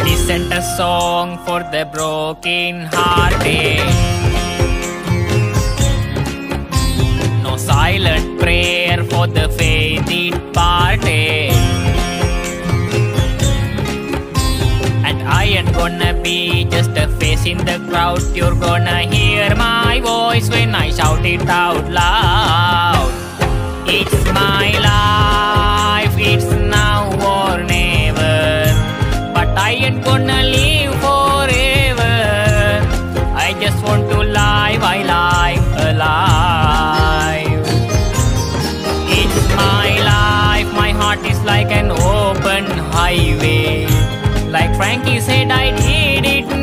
Listen a song for the broken hearted. No silent prayer for the faith departed. And I ain't gonna be just a face in the crowd. You're gonna hear my voice when I shout it out loud. I ain't gonna live forever. I just want to live while I'm alive. It's my life, my heart is like an open highway. Like Frankie said, I did it